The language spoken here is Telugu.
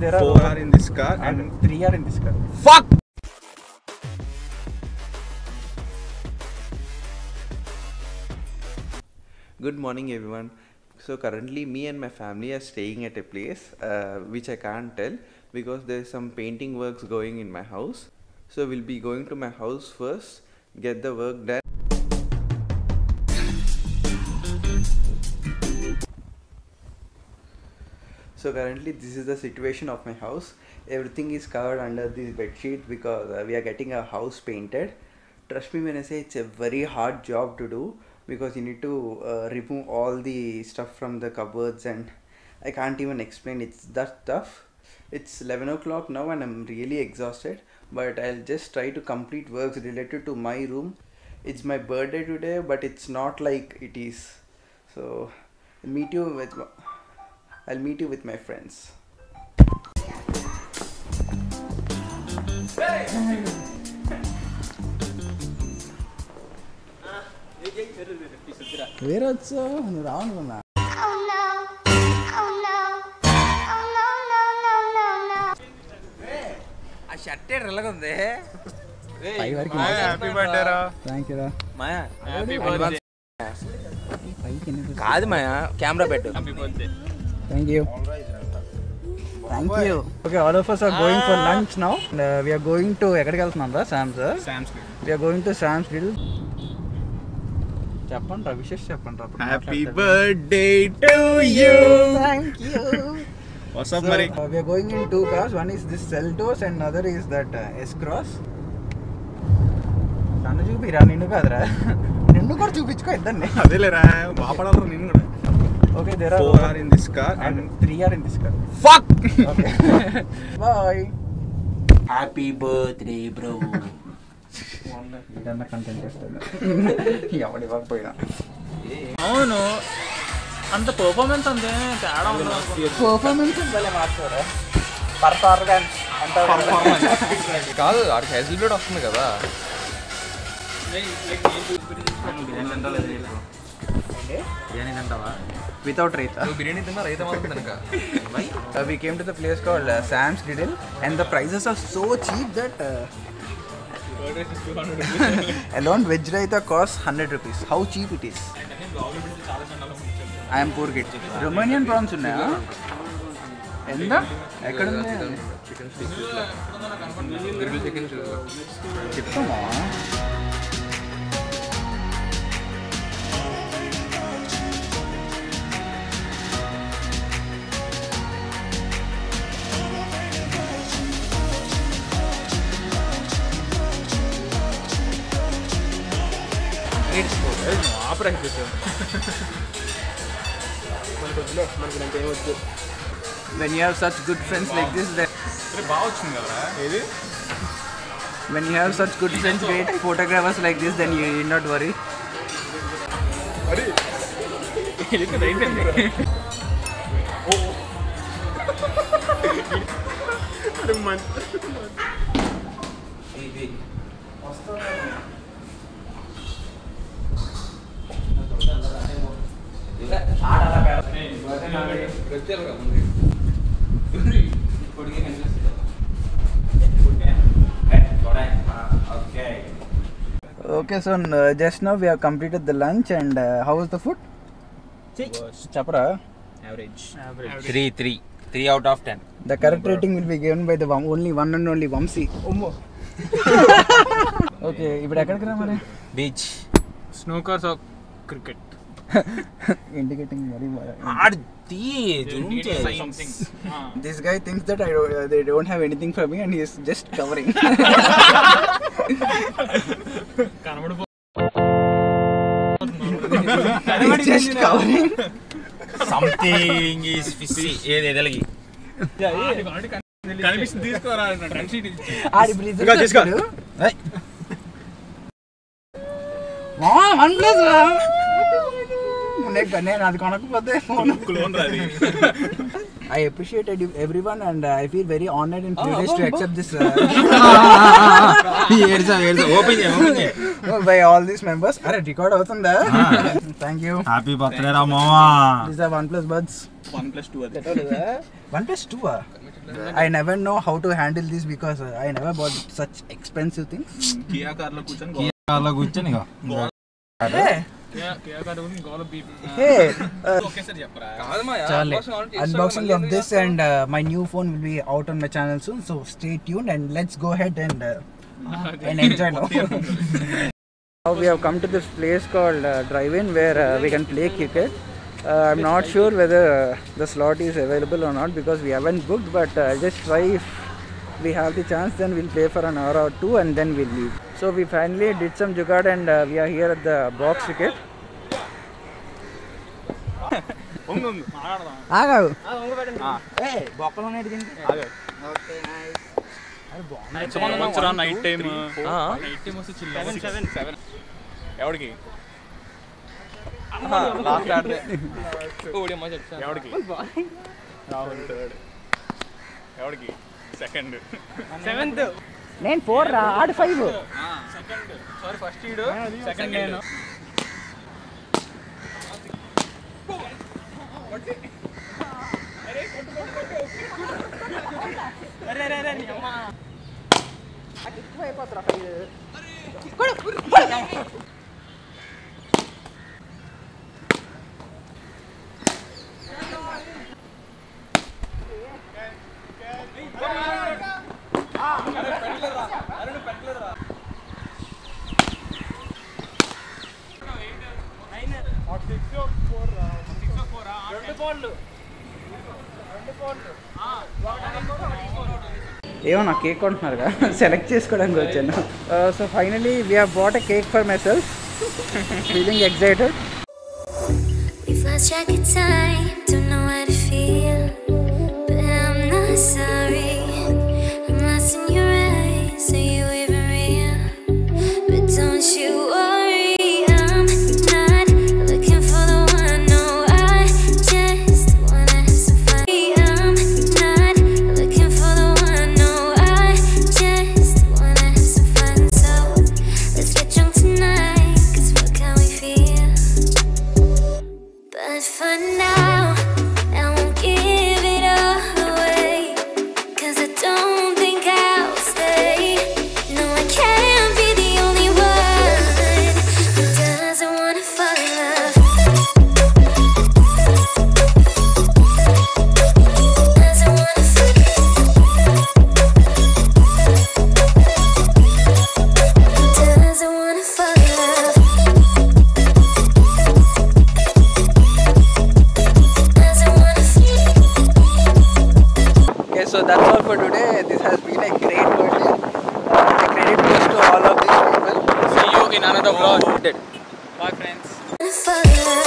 there are Four are in this car and and three are in this car. fuck. Good morning, everyone. So currently, me and my family are staying at a place uh, which I can't tell because there's some painting works going in my house. So we'll be going to my house first, get the work done. So currently, this is the situation of my house. Everything is covered under this bed sheet because uh, we are getting a house painted. Trust me when I say it's a very hard job to do because you need to uh, remove all the stuff from the cupboards and I can't even explain. It's that tough. It's 11 o'clock now and I'm really exhausted. But I'll just try to complete works related to my room. It's my birthday today, but it's not like it is. So, meet you with. I'll meet you with my friends. వేరే వచ్చా నువ్వు రావనుకున్నా Oh no. Oh no. Oh no, no, no, no, no. ఆ షర్ట్ ఎలాగుంది పై వరకు హ్యాపీ బర్త్డే రా థ్యాంక్ యూ రా మాయా పైకి ఎన్ని కాదు మాయా కెమెరా పెట్టు thank you thank you okay all of us are going for lunch now we are going to ఎక్కడికి వెళ్తున్నాం రా Sam's Sam's we are going to Sam's grill చెప్పండి రా విశేష్ చెప్పండి రా happy birthday to you thank you what's up మరి we are going in two cars. One is this Seltos and another is that uh, S Cross. నన్ను చూపిరా నిన్ను కాదురా. నిన్ను కూడా చూపించుకో ఇద్దరిని. అదేలేరా బాపడాలరా నేను కూడా. Okay there are four are in this car and and three are in this car fuck okay bye happy birthday bro ఇదన్న content చేస్తాను ఎవడు ఇవ్వకపోయినా అవును అంత పర్ఫార్మెన్స్ అంతే తేడా ఉండదు పర్ఫార్మెన్స్ భలే మార్చారా పర్ఫార్మెన్స్ అంటే కాదు ఆడికి హెజిల్బేట్ వస్తుంది కదా బిర్యానీ తింటావా వితౌట్ రైతా బిర్యానీ తిన్నా రైతా మాత్రం తినక Uh, we came to the place called uh, Sam's Griddle, and the prices are so cheap that uh, alone veg raita costs hundred rupees. How cheap it is! I am poor kid. Romanian prawns ఉన్నాయా ఎంత ఎక్కడ ఉంది చికెన్ స్టిక్ చికెన్ చెప్తామా ఆపరా when you have such good friends like this then బాగా వచ్చింది కదరా ఏది when you have such good friends great photographers like this then you need not worry Okay, so uh, just now we have completed the lunch and uh, how was the food? Chapra. Three three three out of ten The correct rating will be given by the Vam- only one and only Vamsi. okay, ఇప్పుడు ఎక్కడికి రా మరి beach snookers of cricket indicating మరి ఆడు తీ జూమ్ చేయి something this guy thinks that I don't, uh, they don't have anything for me and he is just covering. He's just covering. Something is fishy ఏది ఎదలిగి కనిపిస్తుంది తీసుకోరా తీసుకో. వన్ ప్లస్ రా. నేను నేను అది కొనకపోతే ఫోన్ క్లోన్ రా అది I appreciated you- everyone and uh, I feel very honored and privileged to accept this uh, ఏడ్సా ఏడ్సా ఓపెన్ చేయి ఓపెన్ చేయి by all these members. అరే రికార్డ్ అవుతుందా థ్యాంక్ యూ హ్యాపీ బర్త్డే రా మామా this are one plus birds one plus two అది one plus two I never know how to handle this because uh, I never bought such expensive things. Kia కార్లో కూర్చొని అలా కూర్చొని ఇక hey, unboxing of this and uh, my new phone will be out on my channel soon. So stay tuned and let's go ahead and uh, and enjoy now. now we have come to this place called uh, Drive-In where uh, we can play cricket. Uh, I'm not sure whether the slot is available or not because we haven't booked. But just try if we have the chance, then we'll play for an hour or two and then we'll leave. So we finally did some jugaad and uh, we are here at the box cricket. Night time night time వస్తే చిల్ ఎవడికి? లాస్ట్ ఆడదే ఓడియమ్మ చెప్తాను ఎవడికి? రాహుల్ థర్డ్ ఎవడికి? సెకండ్ సెవెంత్ నేను ఫోర్ రా ఆడు ఫైవ్ సెకండ్ సారీ ఫస్ట్ ఈడు సెకండ్ నేను ఏమో నా కేక్ కొంటున్నారు కదా సెలెక్ట్ చేసుకోవడానికి వచ్చాను. So finally we have bought a cake for myself feeling excited We've lost track of time, don't know how to feel. one night so that's all for today. This has been a great birthday. Uh, credit goes to all of these people. See you in another vlog. Bye friends.